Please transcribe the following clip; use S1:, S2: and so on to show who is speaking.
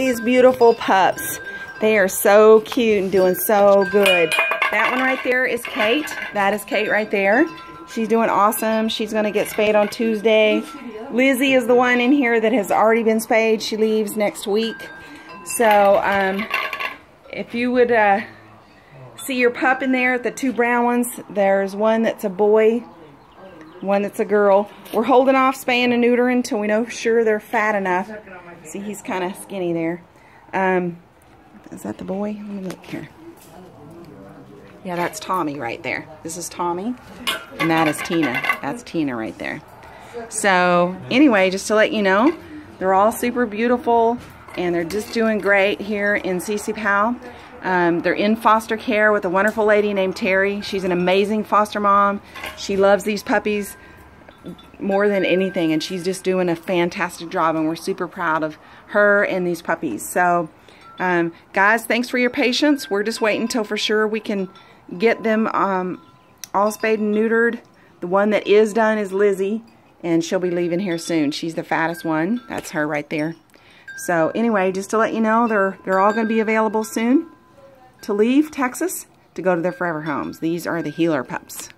S1: These beautiful pups. They are so cute and doing so good. That one right there is Kate. That is Kate right there. She's doing awesome. She's going to get spayed on Tuesday. Lizzie is the one in here that has already been spayed. She leaves next week. So, um, if you would uh, see your pup in there, the two brown ones, there's one that's a boy, one that's a girl. We're holding off spaying and neutering until we know sure they're fat enough. See, he's kind of skinny there. Um, is that the boy? Let me look here. Yeah, that's Tommy right there. This is Tommy, and that is Tina. That's Tina right there. So, anyway, just to let you know, they're all super beautiful, and they're just doing great here in CCPAL. Um, they're in foster care with a wonderful lady named Terry. She's an amazing foster mom. She loves these puppies more than anything, and she's just doing a fantastic job, and we're super proud of her and these puppies. So, um, guys, thanks for your patience. We're just waiting until for sure we can get them um, all spayed and neutered. The one that is done is Lizzie, and she'll be leaving here soon. She's the fattest one. That's her right there. So anyway, just to let you know, they're, they're all going to be available soon to leave Texas to go to their forever homes. These are the heeler pups.